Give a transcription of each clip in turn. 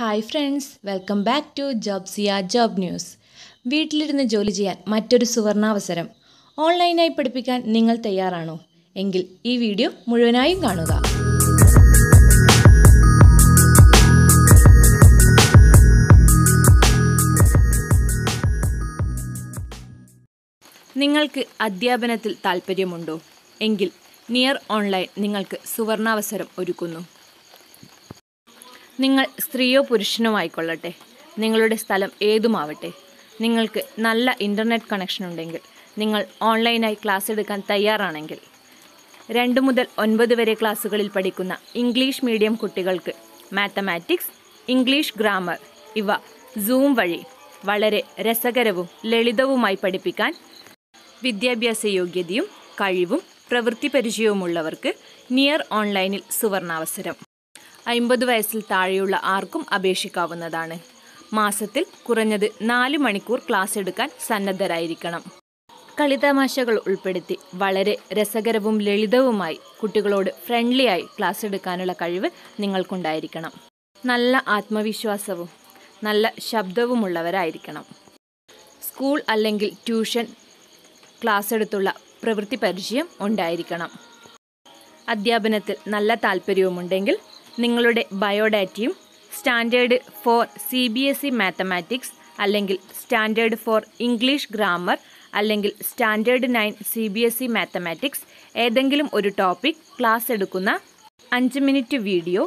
Hi friends welcome back to job Siya job news വീട്ടിലിരുന്ന് ജോലി ചെയ്യാൻ മറ്റൊരു സുവർണാവസരം. ഓൺലൈനായി പഠിപ്പിക്കാൻ നിങ്ങൾ തയ്യാറാണോ? എങ്കിൽ ഈ വീഡിയോ മുഴുവനായും കാണുക. നിങ്ങൾക്ക് അധ്യാപനത്തിൽ താൽപ്പര്യമുണ്ടോ? എങ്കിൽ നിയർ ഓൺലൈൻ നിങ്ങൾക്ക് സുവർണാവസരം ഒരുക്കുന്നു. നിങ്ങൾ സ്ത്രീയോ പുരുഷനോ ആയിക്കൊള്ളട്ടെ. നിങ്ങളുടെ സ്ഥലം ഏതുമാവട്ടെ. നിങ്ങൾക്ക് നല്ല ഇന്റർനെറ്റ് കണക്ഷൻ ഉണ്ടെങ്കിൽ നിങ്ങൾ ഓൺലൈനായി ക്ലാസ് എടുക്കാൻ തയ്യാറാണെങ്കിൽ. രണ്ട് മുതൽ ഒൻപത് വരെ ക്ലാസ്സുകളിൽ പഠിക്കുന്ന ഇംഗ്ലീഷ് മീഡിയം കുട്ടികൾക്ക് മാത്തമാറ്റിക്സ് ഇംഗ്ലീഷ് ഗ്രാമർ ഇവ സൂം വഴി വളരെ രസകരവും ലളിതവുമായി പഠിപ്പിക്കാൻ വിദ്യാഭ്യാസ യോഗ്യതയും കഴിവും പ്രവൃത്തി പരിചയവുമുള്ളവർക്ക് നിയർ ഓൺലൈനിൽ സുവർണാവസരം. അമ്പത് വയസ്സിൽ താഴെയുള്ള ആർക്കും അപേക്ഷിക്കാവുന്നതാണ്. മാസത്തിൽ കുറഞ്ഞത് നാല് മണിക്കൂർ ക്ലാസ് എടുക്കാൻ സന്നദ്ധരായിരിക്കണം. കളിതമാശകൾ ഉൾപ്പെടുത്തി വളരെ രസകരവും ലളിതവുമായി കുട്ടികളോട് ഫ്രണ്ട്ലിയായി ക്ലാസ് എടുക്കാനുള്ള കഴിവ് നിങ്ങൾക്കുണ്ടായിരിക്കണം. നല്ല ആത്മവിശ്വാസവും നല്ല ശബ്ദവുമുള്ളവരായിരിക്കണം. സ്കൂൾ അല്ലെങ്കിൽ ട്യൂഷൻ ക്ലാസ് എടുത്തുള്ള പ്രവൃത്തി പരിചയം ഉണ്ടായിരിക്കണം. അധ്യാപനത്തിൽ നല്ല താല്പര്യവുമുണ്ടെങ്കിൽ നിങ്ങളുടെ ബയോഡാറ്റയും standard four C B S E mathematics അല്ലെങ്കിൽ സ്റ്റാൻഡേർഡ് ഫോർ ഇംഗ്ലീഷ് ഗ്രാമർ അല്ലെങ്കിൽ standard nine C B S E mathematics ഏതെങ്കിലും ഒരു ടോപ്പിക് ക്ലാസ് എടുക്കുന്ന അഞ്ച് minute video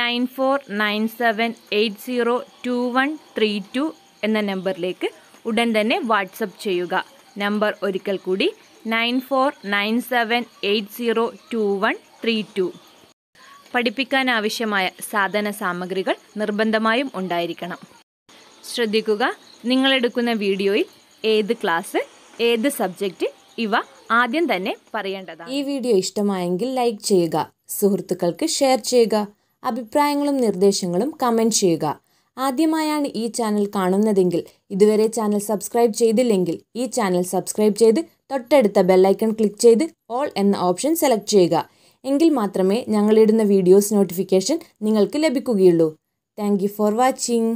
nine four nine seven eight zero two one three two എന്ന നമ്പറിലേക്ക് ഉടൻ തന്നെ വാട്സപ്പ് ചെയ്യുക. നമ്പർ ഒരിക്കൽ കൂടി nine four nine seven eight zero two one three two. പഠിപ്പിക്കാൻ ആവശ്യമായ സാധന സാമഗ്രികൾ നിർബന്ധമായും ഉണ്ടായിരിക്കണം. ശ്രദ്ധിക്കുക നിങ്ങളെടുക്കുന്ന വീഡിയോയിൽ ഏത് ക്ലാസ് ഏത് സബ്ജക്റ്റ് ഇവ ആദ്യം തന്നെ പറയേണ്ടതാണ്. ഈ വീഡിയോ ഇഷ്ടമായെങ്കിൽ ലൈക്ക് ചെയ്യുക സുഹൃത്തുക്കൾക്ക് ഷെയർ ചെയ്യുക അഭിപ്രായങ്ങളും നിർദ്ദേശങ്ങളും കമന്റ് ചെയ്യുക. ആദ്യമായാണ് ഈ ചാനൽ കാണുന്നതെങ്കിൽ ഇതുവരെ ചാനൽ സബ്സ്ക്രൈബ് ചെയ്തില്ലെങ്കിൽ ഈ ചാനൽ സബ്സ്ക്രൈബ് ചെയ്ത് തൊട്ടടുത്ത ബെല്ലൈക്കൺ ക്ലിക്ക് ചെയ്ത് ഓൾ എന്ന ഓപ്ഷൻ സെലക്ട് ചെയ്യുക. എങ്കിൽ മാത്രമേ ഞങ്ങളിടുന്ന വീഡിയോസ് നോട്ടിഫിക്കേഷൻ നിങ്ങൾക്ക് ലഭിക്കുകയുള്ളൂ. Thank for watching